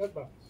Goodbye.